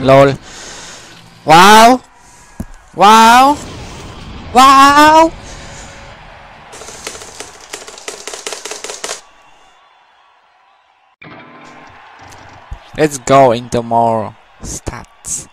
lol. Wow! Wow! Wow! Let's go in tomorrow. Stats.